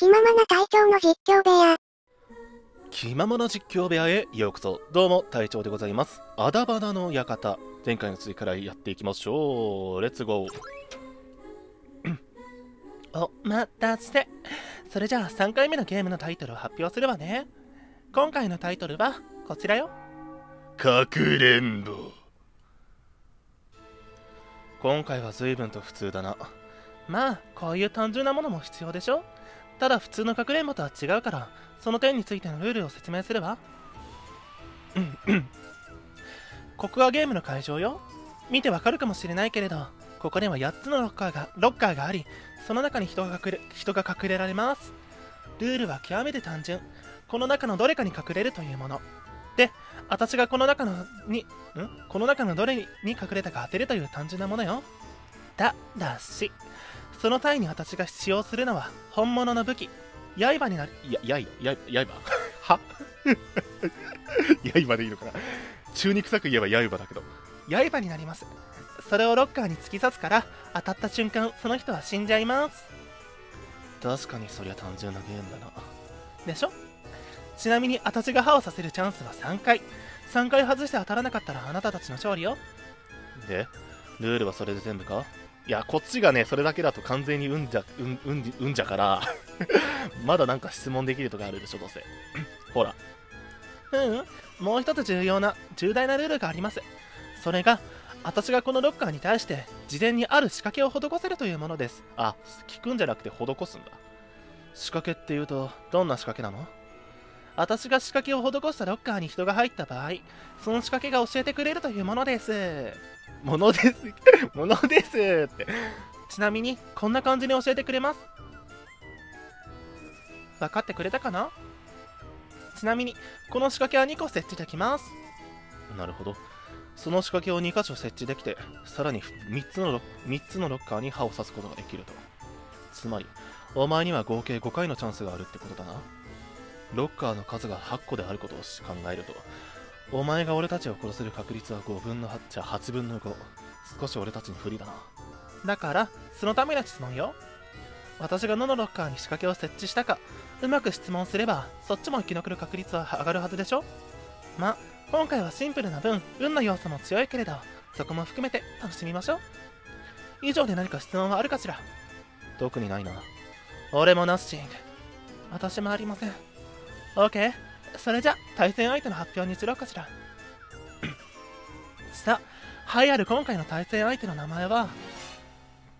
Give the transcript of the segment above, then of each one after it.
気ままな隊長の実況部屋。気ままな実況部屋へようこそ。どうも隊長でございます。アダバナの館。前回の続きからやっていきましょう。レッツゴーお待たせ。それじゃあ3回目のゲームのタイトルを発表するわね。今回のタイトルはこちらよ。かくれんぼ。今回は随分と普通だな。まあこういう単純なものも必要でしょただ普通のかくれんぼとは違うからその点についてのルールを説明すれば？うんうんここがゲームの会場よ。見てわかるかもしれないけれどここには8つのロッカーがロッカーがありその中に人が隠れ人が隠れられます。ルールは極めて単純。この中のどれかに隠れるというもの。で私がこの中のにん？この中のどれに隠れたか当てるという単純なものよ。だだし。その際に私が使用するのは本物の武器。刃になる。いや刃刃刃？は？刃でいいのかな？中肉臭く言えば刃だけど。刃になります。それをロッカーに突き刺すから当たった瞬間その人は死んじゃいます。確かにそりゃ単純なゲームだな。でしょ？ちなみに私が歯をさせるチャンスは3回。3回外して当たらなかったらあなたたちの勝利よ。で？ルールはそれで全部か？いやこっちがねそれだけだと完全にうんじゃうんうんうんじゃから まだなんか質問できるとかあるでしょどうせ。ほら。うんもう一つ重要な重大なルールがあります。それが私がこのロッカーに対して事前にある仕掛けを施せるというものです。あ聞くんじゃなくて施すんだ。仕掛けっていうとどんな仕掛けなの？私が仕掛けを施したロッカーに人が入った場合その仕掛けが教えてくれるというものです。ものです。ものですって。ちなみにこんな感じに教えてくれます。分かってくれたかな？ちなみにこの仕掛けは2個設置できます。なるほど。その仕掛けを2箇所設置できてさらに3つのロ3つのロッカーに刃を刺すことができると。つまりお前には合計5回のチャンスがあるってことだなロッカーの数が8個であることを考えるとお前が俺たちを殺せる確率は5分の8じゃ8分の5少し俺たちに不利だな。だからそのための質問よ。私がどのロッカーに仕掛けを設置したかうまく質問すればそっちも生き残る確率は上がるはずでしょ。ま今回はシンプルな分運の要素も強いけれどそこも含めて楽しみましょう。以上で何か質問はあるかしら？特にないな。俺もナッシング。私もありません OK それじゃ対戦相手の発表にするかしら。さあ栄えある今回の対戦相手の名前は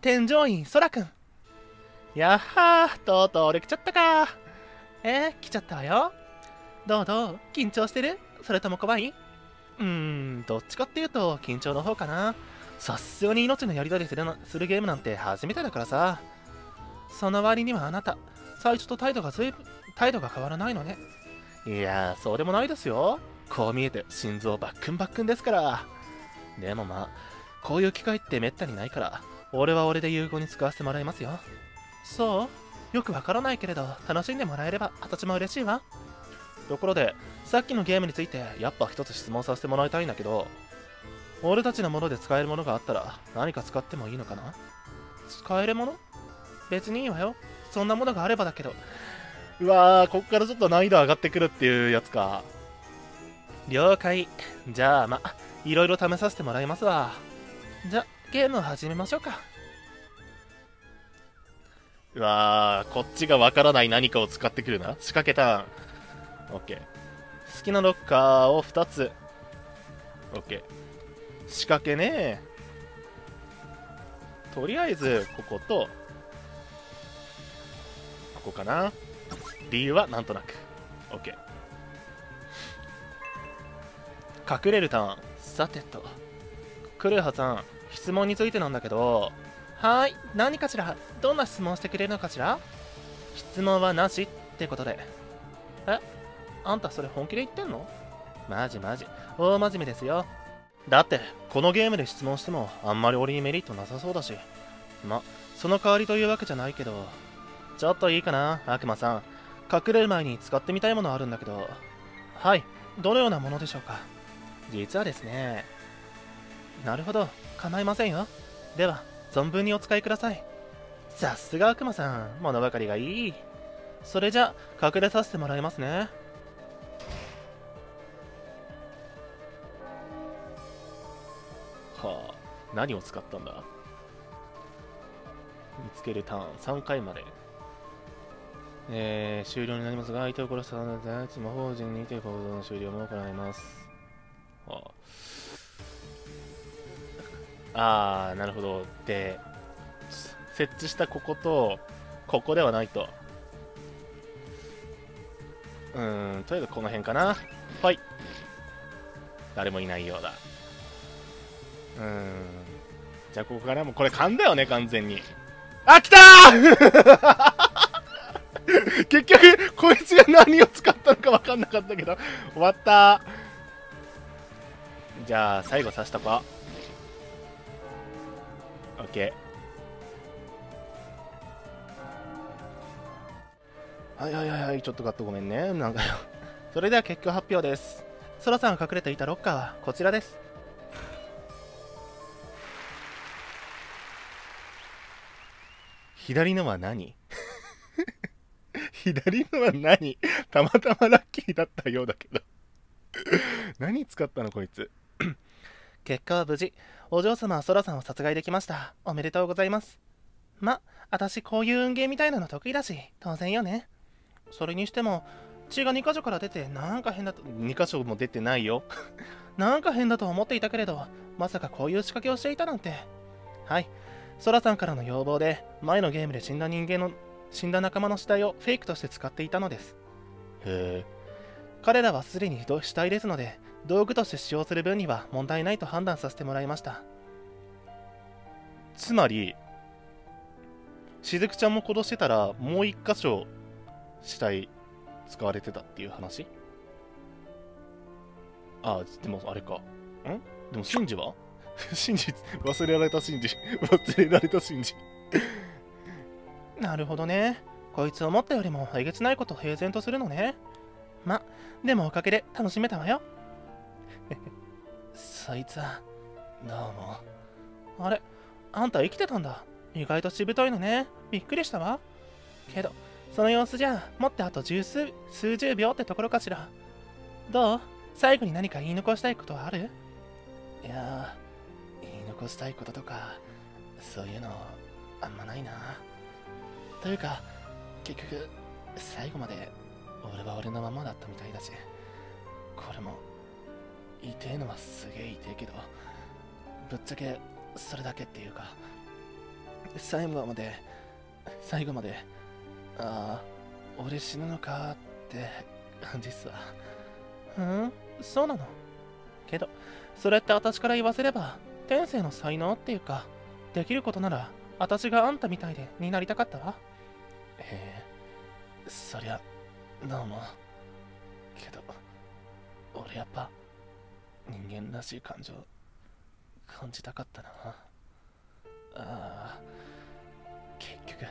天井院そらくんやっはーとうとう俺来ちゃったか。えー、来ちゃったわよ。どうどう？緊張してる？それとも怖い？うーんどっちかっていうと緊張の方かな。さすがに命のやり取りするのするゲームなんて初めてだからさ。その割にはあなた最初と態度がずいぶん態度が変わらないのね。いやそうでもないですよ。こう見えて心臓バックンバックンですから。でもまあこういう機会ってめったにないから。俺は俺で有効に使わせてもらいますよ。そう。よくわからないけれど楽しんでもらえれば私も嬉しいわ。ところでさっきのゲームについてやっぱ一つ質問させてもらいたいんだけど俺たちのもので使えるものがあったら何か使ってもいいのかな？使えるもの？別にいいわよ。そんなものがあればだけど。うわーこっからちょっと難易度上がってくるっていうやつか。了解。じゃあまいろいろ試させてもらいますわ。じゃゲームを始めましょうか。うわーこっちがわからない何かを使ってくるな。仕掛けターン OK 好きなロッカーを2つ。OK 仕掛けね。とりあえずこことここかな理由はなんとなく。OK 隠れるターン。さてと。クルーハさん質問についてなんだけど。はーい。何かしらどんな質問してくれるのかしら？質問はなしってことで。え？あんたそれ本気で言ってんの？マジマジ。大真面目ですよ。だってこのゲームで質問してもあんまり俺にメリットなさそうだし。まその代わりというわけじゃないけど。ちょっといいかな悪魔さん隠れる前に使ってみたいものあるんだけど。はいどのようなものでしょうか？実はですね。なるほど構いませんよ。では存分にお使いください。さすが悪魔さん物分かりがいい。それじゃ隠れさせてもらいますね。はあ何を使ったんだ？見つけるターン3回まで。えー、終了になりますが相手を殺したので魔法陣にて行動の終了も行います。はああーなるほど。で設置したこことここではないと。うーんとりあえずこの辺かな。はい。誰もいないようだ。うーん。じゃあここからもこれ勘だよね完全に。あ来たー結局こいつが何を使ったのか分かんなかったけど。終わった。じゃあ最後刺したか OK はいはいはいはいちょっとカットごめんね。なんかよ。それでは結果発表です。ソラさんが隠れていたロッカーはこちらです。左のは何？左のは何？たまたまラッキーだったようだけど。何使ったのこいつ？結果は無事お嬢様はソラさんを殺害できました。おめでとうございます。ま私こういう運ゲーみたいなの得意だし当然よね。それにしても血が2箇所から出てなんか変だと2箇所も出てないよ。なんか変だと思っていたけれどまさかこういう仕掛けをしていたなんて。はい。ソラさんからの要望で前のゲームで死んだ人間の死んだ仲間の死体をフェイクとして使っていたのです。へえ。彼らはすでに死体ですので道具として使用する分には問題ないと判断させてもらいました。つまりしずくちゃんも殺してたらもう一箇所死体使われてたっていう話？あでもあれか。ん？でもシンジは？シンジ忘れられたシンジ忘れられたシンジなるほどね。こいつ思ったよりもえげつないこと平然とするのね。までもおかげで楽しめたわよ。そいつはどうも。あれあんた生きてたんだ。意外としぶといのね。びっくりしたわ。けどその様子じゃもってあと十数数十秒ってところかしら。どう？最後に何か言い残したいことはある？いや言い残したいこととかそういうのあんまないな。というか結局最後まで俺は俺のままだったみたいだしこれも痛えのはすげえ痛えけどぶっちゃけそれだけっていうか最後まで最後までああ俺死ぬのかって感じっすわうん？そうなの？けどそれって私から言わせれば天性の才能っていうかできることなら私があんたみたいでになりたかったわ。へえそりゃどうも。けど俺やっぱ人間らしい感情感じたかったな。ああ結局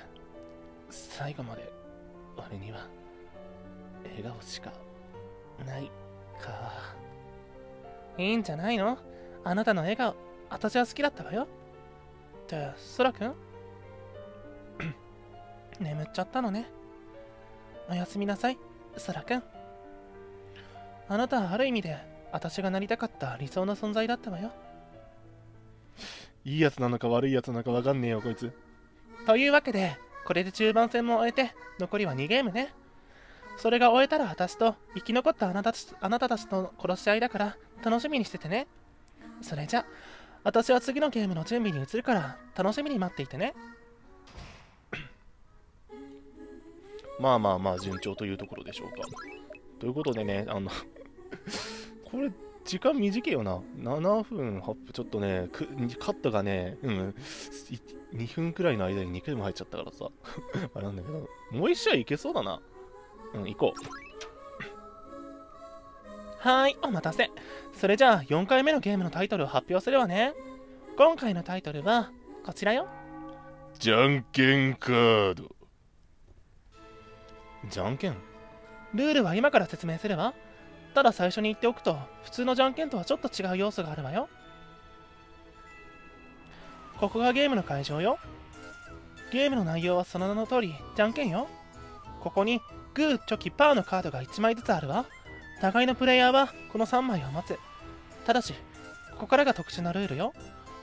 最後まで俺には笑顔しかないか。いいんじゃないの？あなたの笑顔私は好きだったわよ。ってそらくん眠っちゃったのね。おやすみなさいそらくんあなたはある意味で私がなりたかった理想の存在だったわよ。いいやつなのか悪いやつなのかわかんねえよこいつ。というわけでこれで中盤戦も終えて残りは2ゲームね。それが終えたら私と生き残ったあなたたちあなたたちとの殺し合いだから楽しみにしててね。それじゃ私は次のゲームの準備に移るから楽しみに待っていてねまあまあまあ順調というところでしょうか。ということでねあの これ時間短いよな。7分8分ちょっとねカットがねうん2分くらいの間に2回も入っちゃったからさ。あれなんだけどもう一試合いけそうだな。うん行こう。はーいお待たせ。それじゃあ4回目のゲームのタイトルを発表するわね。今回のタイトルはこちらよ。じゃんけんカードじゃんけん？ルールは今から説明するわただ最初に言っておくと普通のじゃんけんとはちょっと違う要素があるわよここがゲームの会場よゲームの内容はその名の通りじゃんけんよここにグー、チョキ、パーのカードが1枚ずつあるわ。互いのプレイヤーはこの3枚を持つ。ただし、ここからが特殊なルールよ。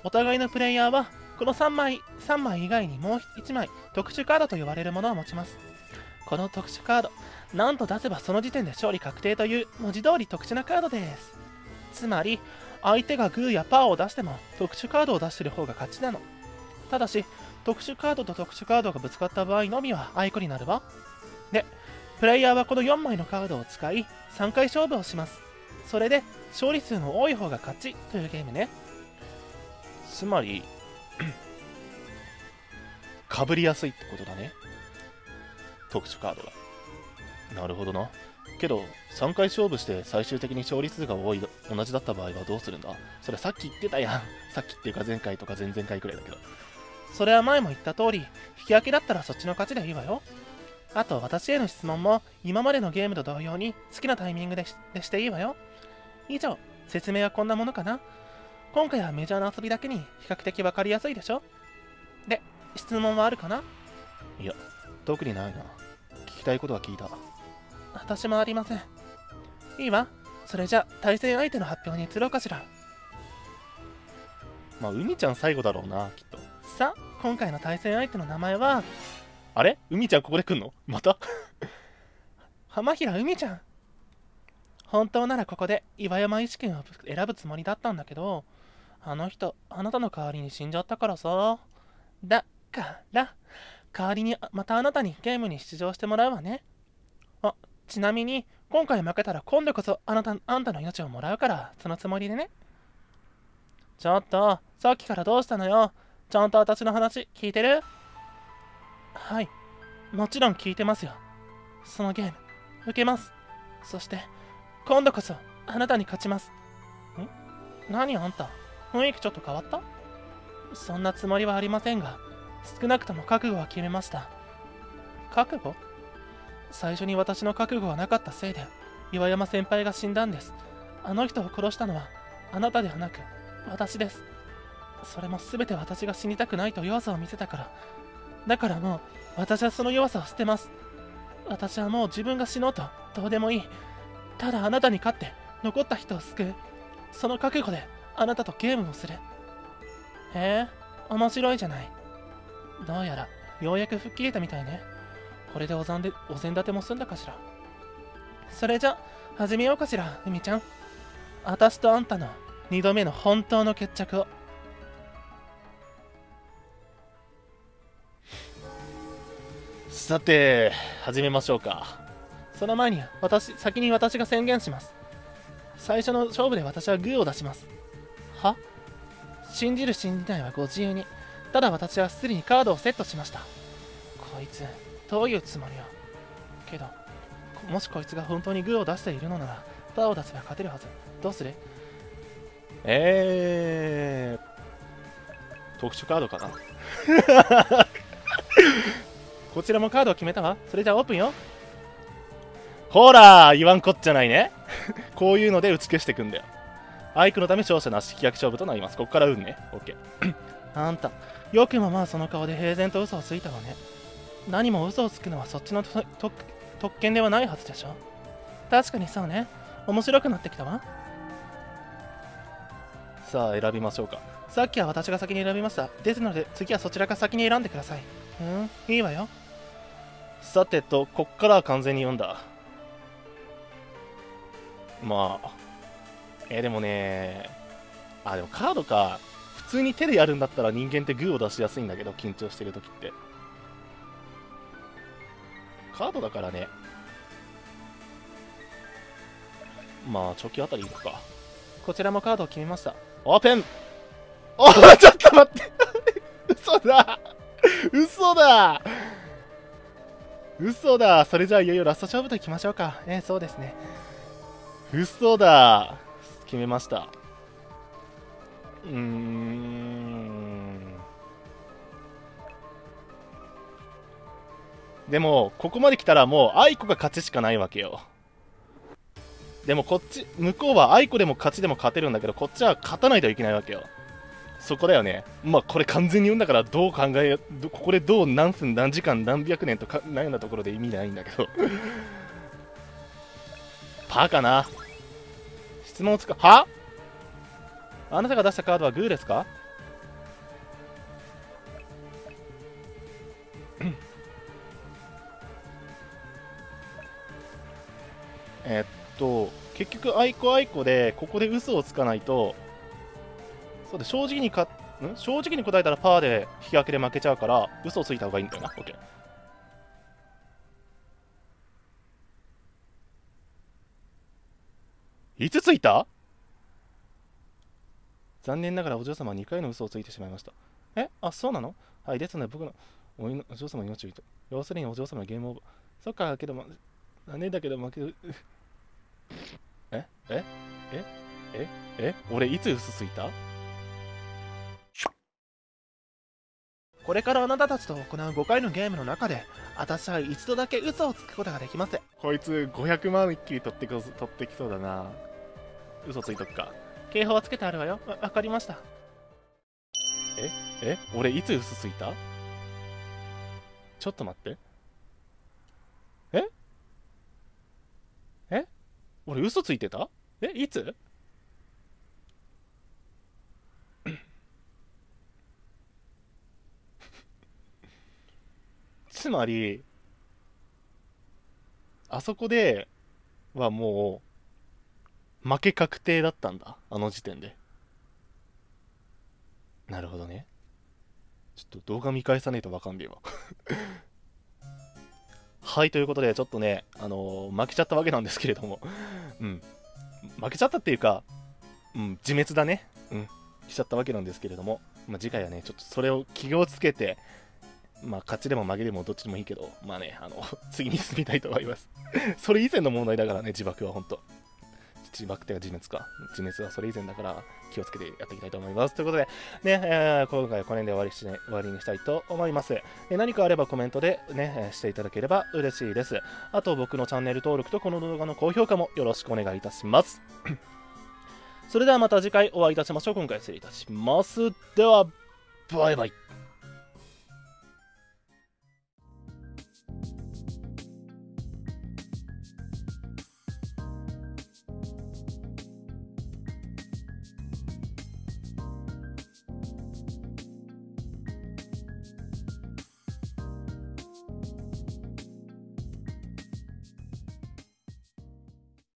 お互いのプレイヤーはこの3枚 ,3 枚以外にもう1枚特殊カードと呼ばれるものを持ちますこの特殊カード。なんと出せばその時点で勝利確定という文字通り特殊なカードです。つまり相手がグーやパーを出しても特殊カードを出してる方が勝ちなの。ただし特殊カードと特殊カードがぶつかった場合のみは相子になるわ。でプレイヤーはこの4枚のカードを使い3回勝負をします。それで勝利数の多い方が勝ちというゲームね。つまり かぶりやすいってことだね。特殊カードが。なるほどな。けど3回勝負して最終的に勝利数が多い同じだった場合はどうするんだ？それさっき言ってたやん。さっきっていうか前回とか前々回くらいだけど。それは前も言った通り引き分けだったらそっちの勝ちでいいわよ。あと私への質問も今までのゲームと同様に好きなタイミングでしていいわよ。以上説明はこんなものかな。今回はメジャーな遊びだけに比較的わかりやすいでしょ。で、質問はあるかな？いや、特にないな。たいことは聞いた。私もありません。いいわ。それじゃ、対戦相手の発表に移ろうかしら。まあ、海ちゃん最後だろうな、きっと。さあ、今回の対戦相手の名前は、あれ？海ちゃんここで来んの？また？浜平海ちゃん。本当ならここで岩山石君を選ぶつもりだったんだけど、あの人、あなたの代わりに死んじゃったからさ。だから、代わりにまたあなたにゲームに出場してもらうわね。あ、ちなみに、今回負けたら今度こそあなたあんたの命をもらうから、そのつもりでね。ちょっと、さっきからどうしたのよ。ちゃんと私の話聞いてる？はい。もちろん聞いてますよ。そのゲーム、受けます。そして、今度こそあなたに勝ちます。ん？何あんた？雰囲気ちょっと変わった？そんなつもりはありませんが、少なくとも覚悟は決めました。覚悟？最初に私の覚悟はなかったせいで、岩山先輩が死んだんです。あの人を殺したのは、あなたではなく、私です。それも全て私が死にたくないと弱さを見せたから。だからもう、私はその弱さを捨てます。私はもう自分が死のうと、どうでもいい。ただあなたに勝って、残った人を救う。その覚悟で、あなたとゲームをする。へえ、面白いじゃない。どうやら、ようやく吹っ切れたみたいね。これでおざんでお膳立ても済んだかしら。それじゃ、始めようかしら、海ちゃん。私とあんたの二度目の本当の決着を。さて、始めましょうか。その前に、私、先に私が宣言します。最初の勝負で私はグーを出します。は？信じる信じないはご自由に。ただ私はすでにカードをセットしました。こいつ、どういうつもりよ。けど、もしこいつが本当にグーを出しているのなら、パーを出せば勝てるはず。どうする？えー、特殊カードかな こちらもカードを決めたわ。それじゃあオープンよ。ほら言わんこっちゃないね。こういうので打ち消していくんだよ。アイクのため勝者なし引き分け勝負となります。ここから運ね。オッケー。あんた、よくもまあその顔で平然と嘘をついたわね。何も嘘をつくのはそっちの特権ではないはずでしょ。確かにそうね。面白くなってきたわ。さあ、選びましょうか。さっきは私が先に選びました。ですので、次はそちらが先に選んでください。うん、いいわよ。さてと、こっからは完全に読んだ。まあ、えー、でもね、あ、でもカードか。普通に手でやるんだったら人間ってグーを出しやすいんだけど、緊張してる時って。カードだからね。まあ、チョキあたりいくか。こちらもカードを決めました。オープンお ちょっと待って 嘘だ 嘘だ嘘だそれじゃあいよいよラスト勝負といきましょうか。えー、そうですね。嘘だ決めましたうーん。でもここまで来たらもう愛子が勝ちしかないわけよ。でもこっち向こうは愛子でも勝ちでも勝てるんだけどこっちは勝たないといけないわけよ。そこだよね。まあこれ完全に読んだからどう考えここでどう何分何時間何百年とか悩んだところで意味ないんだけど。パーかな？質問つかは？あなたが出したカードはグーですか？えっと結局あいこあいこでここで嘘をつかないとそうで正直にかん？正直に答えたらパーで引き分けで負けちゃうから嘘をついた方がいいんだよな。OK いつついた？残念ながらお嬢様は2回の嘘をついてしまいました。え？あそうなの？はいですので僕のおお嬢様の命をと。要するにお嬢様のゲームオーバー。そっかけども残念だけど負けるえ？え？え？え？え？俺いつ嘘ついた？これからあなたたちと行う5回のゲームの中で私は一度だけ嘘をつくことができます。こいつ500万一気に取ってこ取ってきそうだな。嘘ついとくか警報はつけてあるわよ。わわかりました。ええ俺いつ嘘ついた？ちょっと待って。え？え？俺嘘ついてた？えいつ？つまりあそこではもう負け確定だったんだあの時点で。なるほどね。ちょっと動画見返さないとわかんねえわ。はいということでちょっとねあのー負けちゃったわけなんですけれども。うん。負けちゃったっていうかうん自滅だね。うん。しちゃったわけなんですけれども、まあ、次回はねちょっとそれを気をつけてまあ、勝ちでも負けでもどっちでもいいけど、まあね、あの、次に進みたいと思います。それ以前の問題だからね、自爆は本当。自爆っていうか自滅か。自滅はそれ以前だから気をつけてやっていきたいと思います。ということで、ね、えー今回はこの辺で終わりし、ね、終わりにしたいと思います。え何かあればコメントでね、えしていただければ嬉しいです。あと僕のチャンネル登録とこの動画の高評価もよろしくお願いいたします。それではまた次回お会いいたしましょう。今回失礼いたします。では、バイバイ。